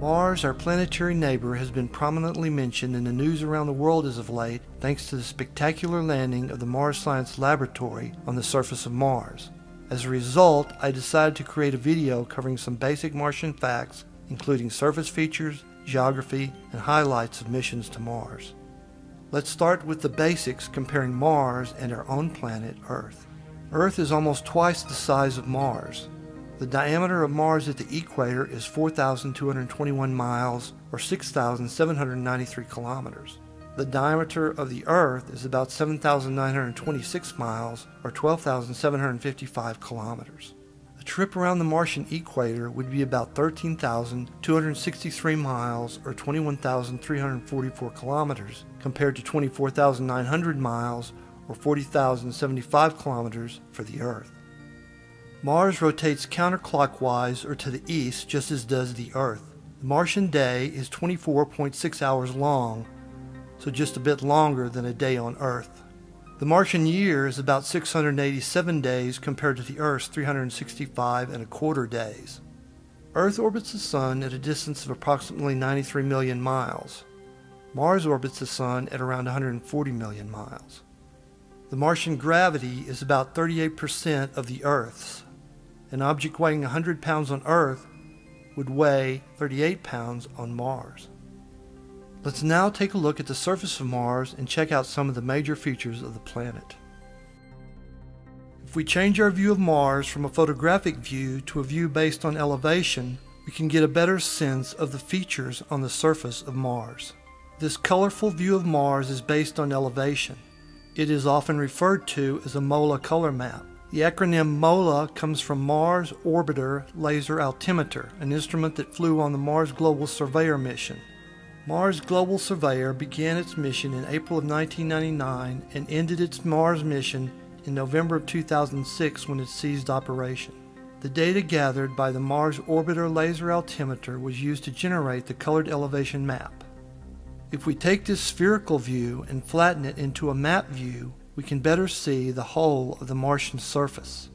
Mars, our planetary neighbor, has been prominently mentioned in the news around the world as of late thanks to the spectacular landing of the Mars Science Laboratory on the surface of Mars. As a result, I decided to create a video covering some basic Martian facts, including surface features, geography, and highlights of missions to Mars. Let's start with the basics comparing Mars and our own planet, Earth. Earth is almost twice the size of Mars. The diameter of Mars at the equator is 4,221 miles or 6,793 kilometers. The diameter of the Earth is about 7,926 miles or 12,755 kilometers. A trip around the Martian equator would be about 13,263 miles or 21,344 kilometers compared to 24,900 miles or 40,075 kilometers for the Earth. Mars rotates counterclockwise or to the east just as does the Earth. The Martian day is 24.6 hours long, so just a bit longer than a day on Earth. The Martian year is about 687 days compared to the Earth's 365 and a quarter days. Earth orbits the Sun at a distance of approximately 93 million miles. Mars orbits the Sun at around 140 million miles. The Martian gravity is about 38% of the Earth's. An object weighing 100 pounds on Earth would weigh 38 pounds on Mars. Let's now take a look at the surface of Mars and check out some of the major features of the planet. If we change our view of Mars from a photographic view to a view based on elevation, we can get a better sense of the features on the surface of Mars. This colorful view of Mars is based on elevation. It is often referred to as a MOLA color map. The acronym MOLA comes from Mars Orbiter Laser Altimeter, an instrument that flew on the Mars Global Surveyor mission. Mars Global Surveyor began its mission in April of 1999 and ended its Mars mission in November of 2006 when it ceased operation. The data gathered by the Mars Orbiter Laser Altimeter was used to generate the colored elevation map. If we take this spherical view and flatten it into a map view, we can better see the whole of the Martian surface.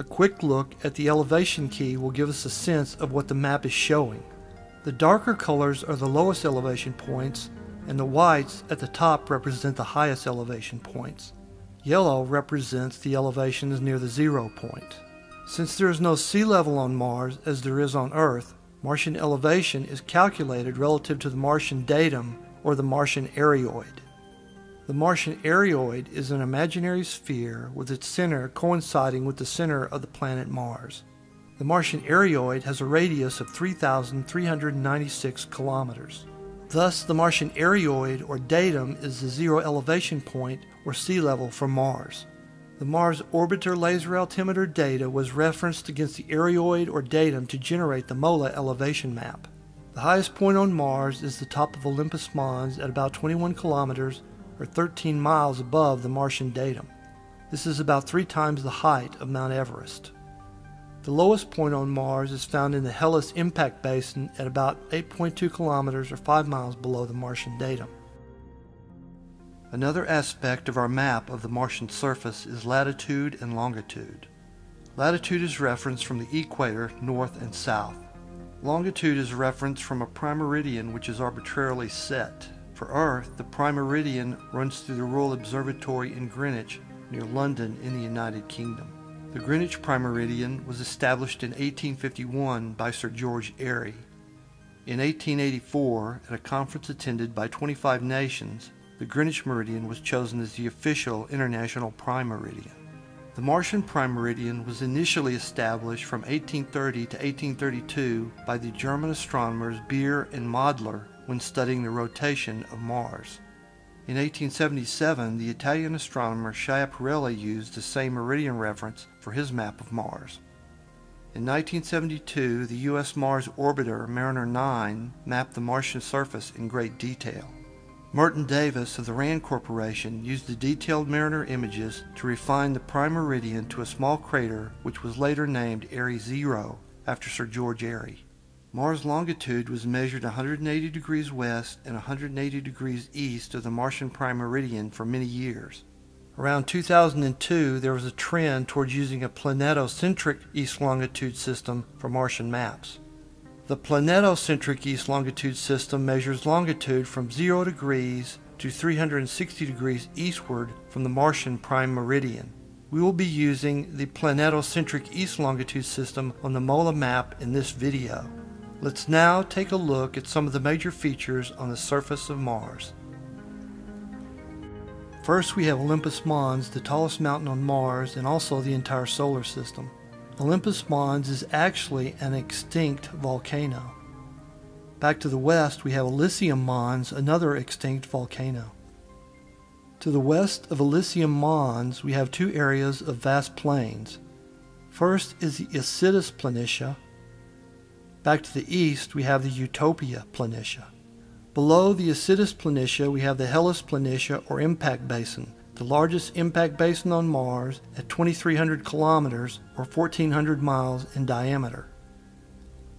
A quick look at the elevation key will give us a sense of what the map is showing. The darker colors are the lowest elevation points, and the whites at the top represent the highest elevation points. Yellow represents the elevations near the zero point. Since there is no sea level on Mars as there is on Earth, Martian elevation is calculated relative to the Martian datum or the Martian areoid. The Martian areoid is an imaginary sphere with its center coinciding with the center of the planet Mars. The Martian areoid has a radius of 3,396 kilometers. Thus, the Martian areoid or datum is the zero elevation point or sea level for Mars. The Mars Orbiter Laser Altimeter data was referenced against the areoid or datum to generate the MOLA elevation map. The highest point on Mars is the top of Olympus Mons at about 21 kilometers or 13 miles above the Martian datum. This is about three times the height of Mount Everest. The lowest point on Mars is found in the Hellas Impact Basin at about 8.2 kilometers or 5 miles below the Martian datum. Another aspect of our map of the Martian surface is latitude and longitude. Latitude is referenced from the equator north and south. Longitude is referenced from a prime meridian which is arbitrarily set. For Earth, the prime meridian runs through the Royal Observatory in Greenwich, near London in the United Kingdom. The Greenwich prime meridian was established in 1851 by Sir George Airy. In 1884, at a conference attended by 25 nations, the Greenwich meridian was chosen as the official international prime meridian. The Martian prime meridian was initially established from 1830 to 1832 by the German astronomers Beer and Mädler when studying the rotation of Mars. In 1877, the Italian astronomer Schiaparelli used the same meridian reference for his map of Mars. In 1972, the U.S. Mars orbiter Mariner 9 mapped the Martian surface in great detail. Merton Davies of the RAND Corporation used the detailed Mariner images to refine the prime meridian to a small crater which was later named Airy Zero after Sir George Airy. Mars' longitude was measured 180 degrees west and 180 degrees east of the Martian prime meridian for many years. Around 2002, there was a trend towards using a planetocentric east longitude system for Martian maps. The planetocentric east longitude system measures longitude from 0 degrees to 360 degrees eastward from the Martian prime meridian. We will be using the planetocentric east longitude system on the MOLA map in this video. Let's now take a look at some of the major features on the surface of Mars. First we have Olympus Mons, the tallest mountain on Mars and also the entire solar system. Olympus Mons is actually an extinct volcano. Back to the west, we have Elysium Mons, another extinct volcano. To the west of Elysium Mons, we have two areas of vast plains. First is the Isidis Planitia. Back to the east, we have the Utopia Planitia. Below the Isidis Planitia, we have the Hellas Planitia or impact basin the largest impact basin on Mars at 2,300 kilometers or 1,400 miles in diameter.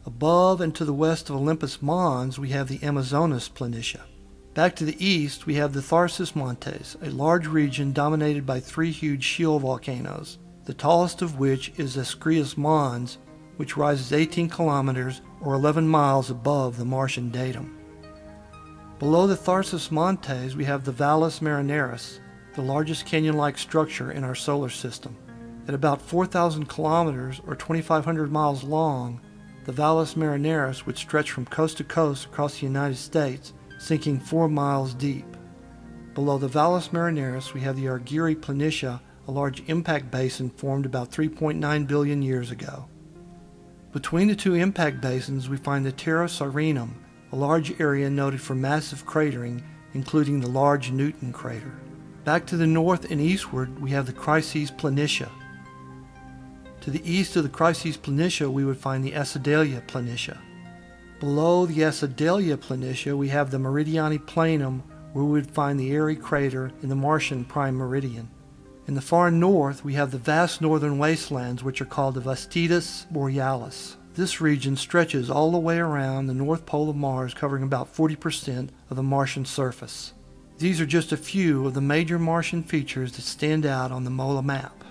Above and to the west of Olympus Mons, we have the Amazonis Planitia. Back to the east, we have the Tharsis Montes, a large region dominated by three huge shield volcanoes, the tallest of which is Ascraeus Mons, which rises 18 kilometers or 11 miles above the Martian datum. Below the Tharsis Montes, we have the Valles Marineris, the largest canyon-like structure in our solar system. At about 4,000 kilometers or 2,500 miles long, the Valles Marineris would stretch from coast to coast across the United States, sinking 4 miles deep. Below the Valles Marineris, we have the Argyre Planitia, a large impact basin formed about 3.9 billion years ago. Between the two impact basins, we find the Terra Sirenum, a large area noted for massive cratering, including the large Newton crater. Back to the north and eastward, we have the Chryses Planitia. To the east of the Chryses Planitia, we would find the Acidalia Planitia. Below the Acidalia Planitia, we have the Meridiani Planum, where we would find the Airy crater in the Martian prime meridian. In the far north, we have the vast northern wastelands, which are called the Vastitas Borealis. This region stretches all the way around the north pole of Mars, covering about 40% of the Martian surface. These are just a few of the major Martian features that stand out on the MOLA map.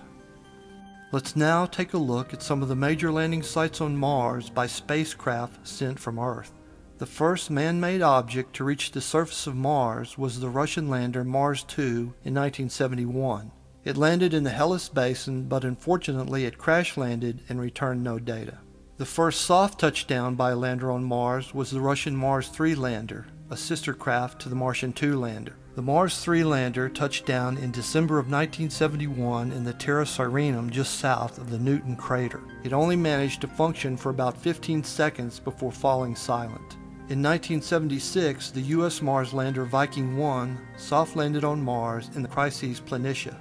Let's now take a look at some of the major landing sites on Mars by spacecraft sent from Earth. The first man-made object to reach the surface of Mars was the Russian lander Mars 2 in 1971. It landed in the Hellas Basin, but unfortunately it crash landed and returned no data. The first soft touchdown by a lander on Mars was the Russian Mars 3 lander, a sister craft to the Martian 2 lander. The Mars 3 lander touched down in December of 1971 in the Terra Sirenum just south of the Newton crater. It only managed to function for about 15 seconds before falling silent. In 1976, the U.S. Mars lander Viking 1 soft landed on Mars in the Chryses Planitia.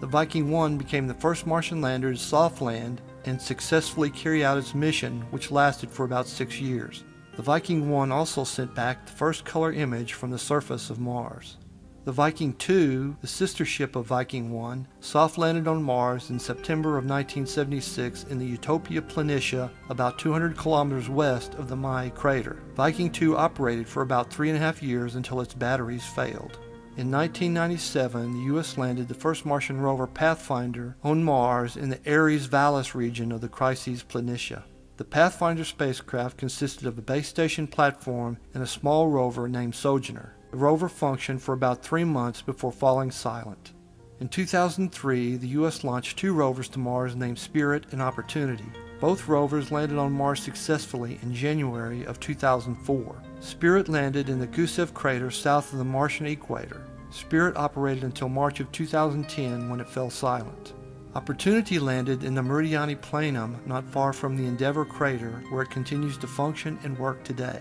The Viking 1 became the first Martian lander to soft land and successfully carry out its mission, which lasted for about six years. The Viking 1 also sent back the first color image from the surface of Mars. The Viking 2, the sister ship of Viking 1, soft landed on Mars in September of 1976 in the Utopia Planitia, about 200 kilometers west of the Mie crater. Viking 2 operated for about three and a half years until its batteries failed. In 1997, the U.S. landed the first Martian rover Pathfinder on Mars in the Ares Vallis region of the Chryses Planitia. The Pathfinder spacecraft consisted of a base station platform and a small rover named Sojourner. The rover functioned for about three months before falling silent. In 2003, the U.S. launched two rovers to Mars named Spirit and Opportunity. Both rovers landed on Mars successfully in January of 2004. Spirit landed in the Gusev crater south of the Martian equator. Spirit operated until March of 2010 when it fell silent. Opportunity landed in the Meridiani Planum not far from the Endeavour crater where it continues to function and work today.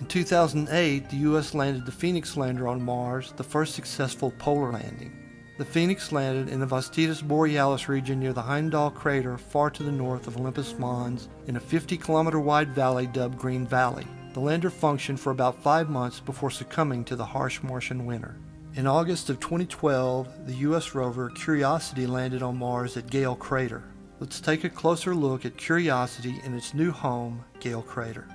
In 2008, the U.S. landed the Phoenix lander on Mars, the first successful polar landing. The Phoenix landed in the Vastitas Borealis region near the Heimdall crater far to the north of Olympus Mons in a 50 kilometer wide valley dubbed Green Valley. The lander functioned for about five months before succumbing to the harsh Martian winter. In August of 2012, the U.S. rover Curiosity landed on Mars at Gale Crater. Let's take a closer look at Curiosity in its new home, Gale Crater.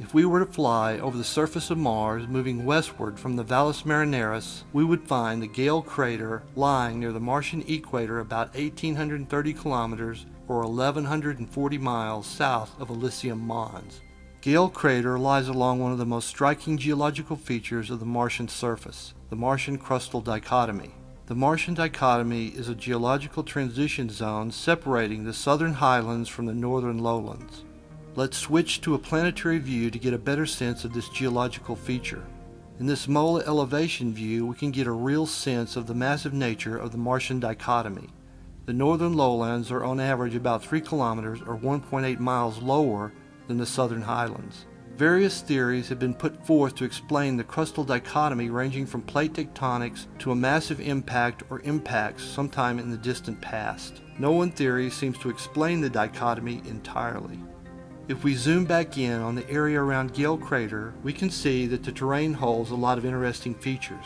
If we were to fly over the surface of Mars, moving westward from the Valles Marineris, we would find the Gale crater lying near the Martian equator about 1,830 kilometers or 1,140 miles south of Elysium Mons. Gale crater lies along one of the most striking geological features of the Martian surface, the Martian crustal dichotomy. The Martian dichotomy is a geological transition zone separating the southern highlands from the northern lowlands. Let's switch to a planetary view to get a better sense of this geological feature. In this MOLA elevation view, we can get a real sense of the massive nature of the Martian dichotomy. The northern lowlands are on average about 3 kilometers or 1.8 miles lower than the southern highlands. Various theories have been put forth to explain the crustal dichotomy ranging from plate tectonics to a massive impact or impacts sometime in the distant past. No one theory seems to explain the dichotomy entirely. If we zoom back in on the area around Gale Crater, we can see that the terrain holds a lot of interesting features.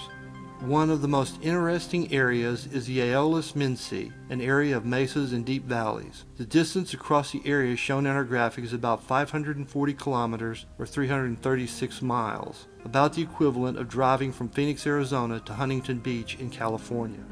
One of the most interesting areas is the Aeolis Mensae, an area of mesas and deep valleys. The distance across the area shown in our graphic is about 540 kilometers or 336 miles, about the equivalent of driving from Phoenix, Arizona to Huntington Beach in California.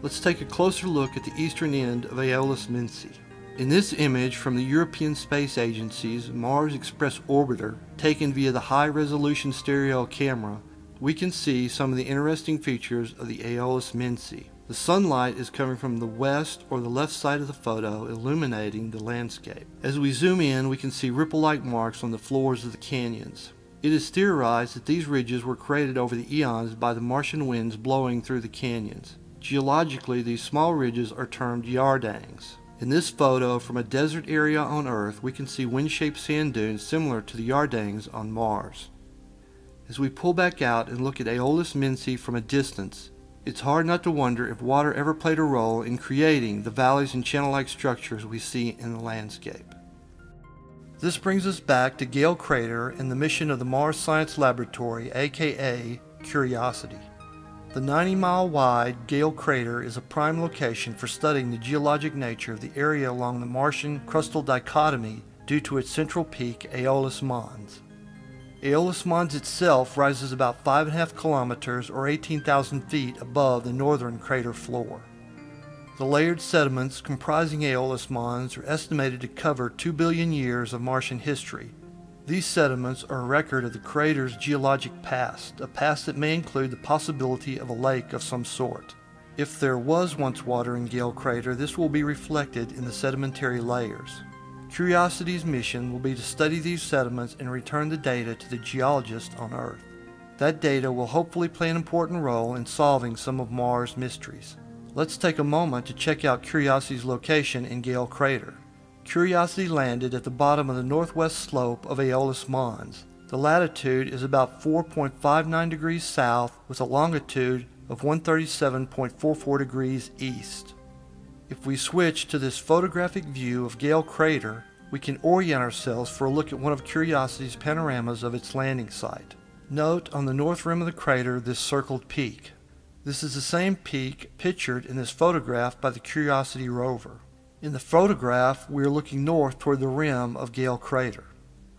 Let's take a closer look at the eastern end of Aeolis Mensae. In this image from the European Space Agency's Mars Express Orbiter, taken via the high-resolution stereo camera, we can see some of the interesting features of the Aeolis Mensae. The sunlight is coming from the west or the left side of the photo, illuminating the landscape. As we zoom in, we can see ripple-like marks on the floors of the canyons. It is theorized that these ridges were created over the eons by the Martian winds blowing through the canyons. Geologically, these small ridges are termed yardangs. In this photo from a desert area on Earth, we can see wind-shaped sand dunes similar to the yardangs on Mars. As we pull back out and look at Aeolis Mensae from a distance, it's hard not to wonder if water ever played a role in creating the valleys and channel-like structures we see in the landscape. This brings us back to Gale Crater and the mission of the Mars Science Laboratory, aka Curiosity. The 90 mile wide Gale Crater is a prime location for studying the geologic nature of the area along the Martian crustal dichotomy due to its central peak, Aeolis Mons. Aeolis Mons itself rises about 5.5 kilometers or 18,000 feet above the northern crater floor. The layered sediments comprising Aeolis Mons are estimated to cover 2 billion years of Martian history. These sediments are a record of the crater's geologic past, a past that may include the possibility of a lake of some sort. If there was once water in Gale Crater, this will be reflected in the sedimentary layers. Curiosity's mission will be to study these sediments and return the data to the geologist on Earth. That data will hopefully play an important role in solving some of Mars' mysteries. Let's take a moment to check out Curiosity's location in Gale Crater. Curiosity landed at the bottom of the northwest slope of Aeolis Mons. The latitude is about 4.59 degrees south with a longitude of 137.44 degrees east. If we switch to this photographic view of Gale Crater, we can orient ourselves for a look at one of Curiosity's panoramas of its landing site. Note on the north rim of the crater this circled peak. This is the same peak pictured in this photograph by the Curiosity rover. In the photograph, we are looking north toward the rim of Gale Crater.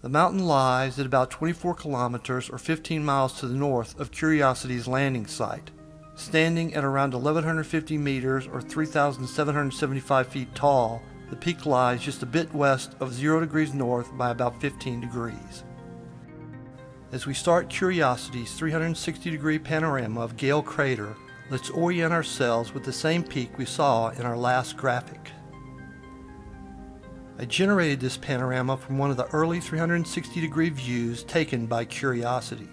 The mountain lies at about 24 kilometers or 15 miles to the north of Curiosity's landing site. Standing at around 1150 meters or 3,775 feet tall, the peak lies just a bit west of 0 degrees north by about 15 degrees. As we start Curiosity's 360 degree panorama of Gale Crater, let's orient ourselves with the same peak we saw in our last graphic. I generated this panorama from one of the early 360 degree views taken by Curiosity.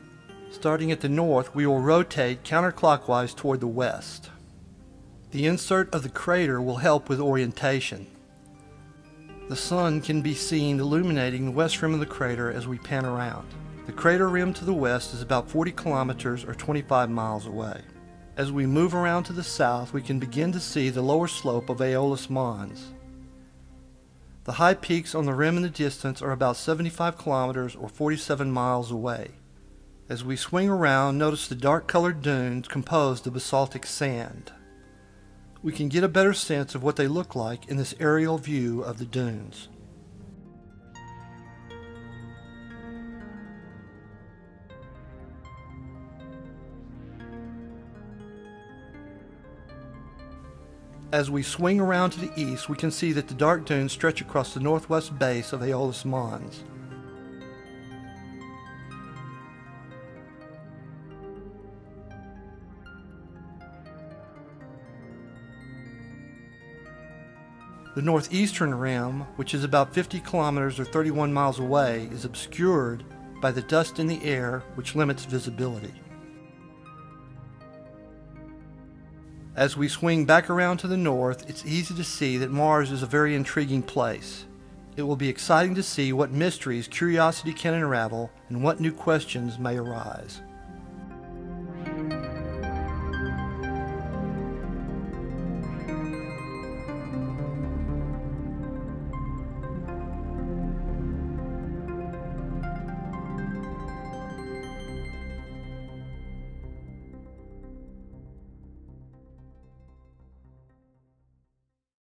Starting at the north, we will rotate counterclockwise toward the west. The insert of the crater will help with orientation. The sun can be seen illuminating the west rim of the crater as we pan around. The crater rim to the west is about 40 kilometers or 25 miles away. As we move around to the south, we can begin to see the lower slope of Aeolis Mons. The high peaks on the rim in the distance are about 75 kilometers or 47 miles away. As we swing around, notice the dark colored dunes composed of basaltic sand. We can get a better sense of what they look like in this aerial view of the dunes. As we swing around to the east, we can see that the dark dunes stretch across the northwest base of Aeolis Mons. The northeastern rim, which is about 50 kilometers or 31 miles away, is obscured by the dust in the air, which limits visibility. As we swing back around to the north, it's easy to see that Mars is a very intriguing place. It will be exciting to see what mysteries curiosity can unravel and what new questions may arise.